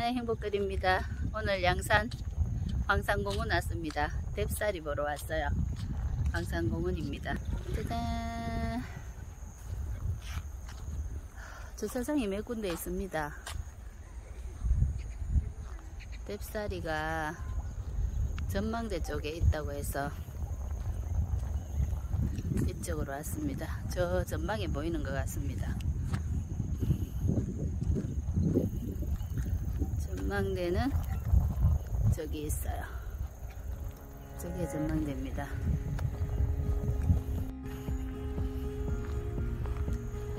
행복드립니다. 오늘 양산 광산공원 왔습니다. 뎁사리 보러 왔어요. 광산공원입니다. 짜잔. 주차장이 몇 군데 있습니다. 뎁사리가 전망대 쪽에 있다고 해서 이쪽으로 왔습니다. 저 전망에 보이는 것 같습니다. 전망대는 저기 있어요. 저게 전망대입니다.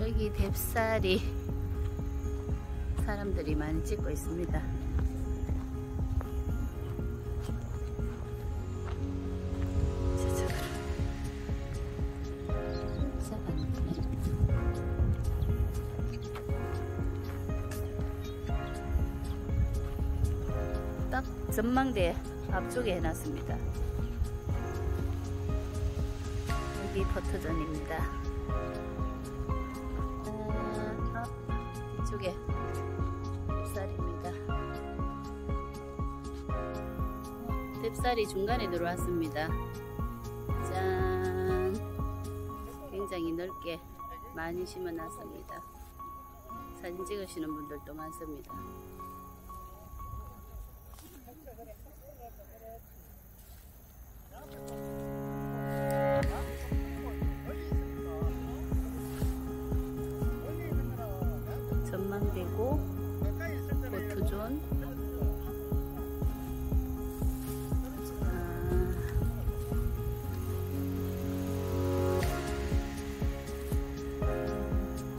여기 뎁사리 사람들이 많이 찍고 있습니다. 전망대 앞쪽에 해놨습니다. 여기. 아, 아, 이쪽에 뎁살입니다. 뎁살이 중간에 들어왔습니다. 짠! 굉장히 넓게 많이 심어놨습니다. 사진 찍으시는 분들도 많습니다. 전망대고 포토존. 아,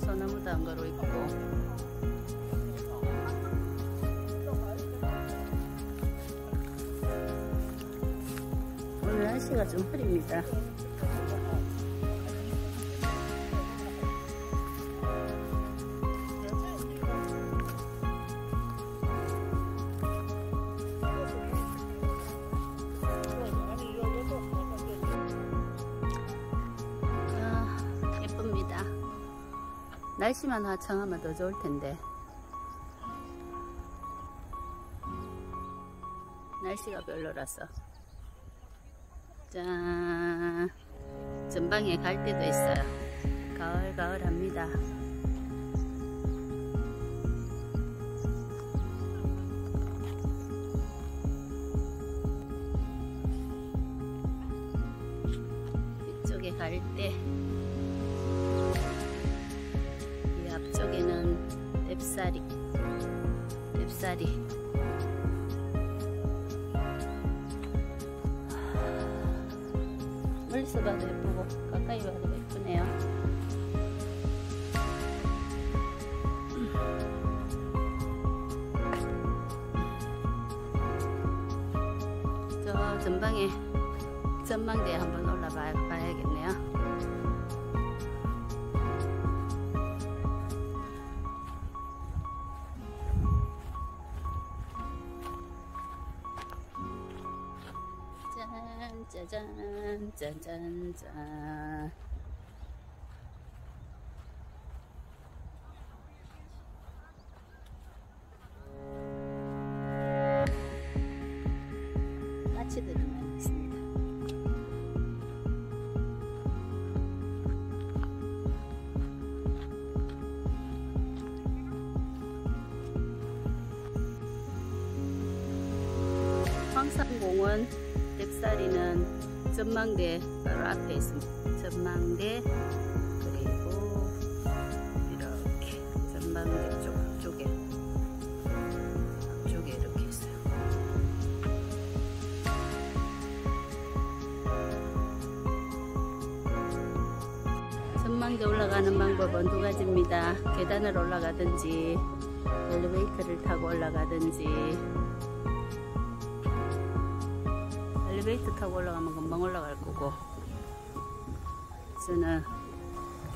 소나무도 안 걸어 있고 날씨가 좀 흐립니다. 아, 예쁩니다. 날씨만 화창하면 더 좋을 텐데. 날씨가 별로라서. 짠. 전방에 갈 때도 있어요. 가을, 가을 합니다. 이쪽에 갈 때, 이 앞쪽에는 뎁사리, 뎁사리. 멀리서 봐도 예쁘고 가까이 봐도 예쁘네요. 저 전방에 전망대에 한번 올라봐 봐야겠네요. 짜잔, 짠짠, 짠. 까치들이 많이 있습니다. 황산공원 뎁사리는 전망대 바로 앞에 있습니다. 전망대 그리고 이렇게 전망대 쪽 앞쪽에 앞쪽에 이렇게 있어요. 전망대 올라가는 방법은 두 가지입니다. 계단을 올라가든지 엘리베이터를 타고 올라가든지 엘리베이터 타고 올라가면 금방 올라갈 거고 저는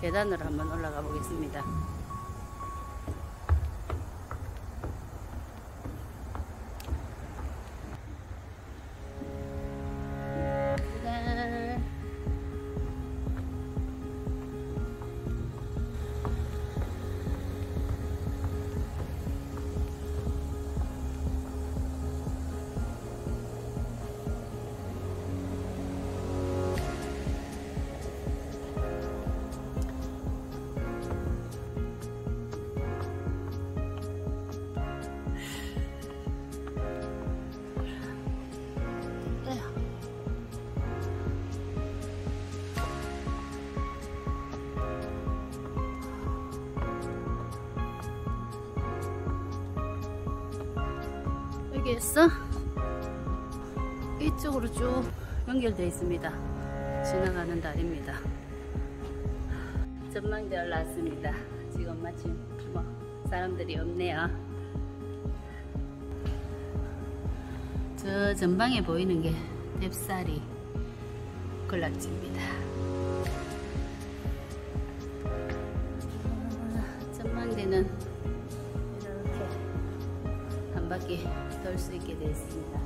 계단으로 한번 올라가 보겠습니다. 여기에서 이쪽으로 쭉 연결되어 있습니다. 지나가는 다리입니다. 전망대 올라왔습니다. 지금 마침 뭐 사람들이 없네요. 저 전방에 보이는 게 뎁사리 군락지입니다. 아, 전망대는 한 바퀴 돌수 있게 되어 있습니다.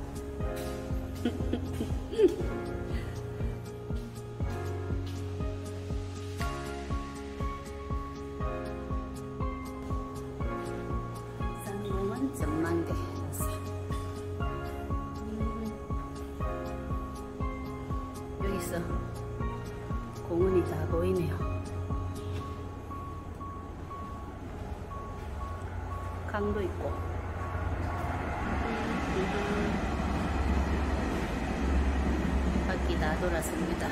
상공은 전망대였어. 음, 여기서 공원이 다 보이네요. 강도 있고. 바퀴 다 돌았습니다.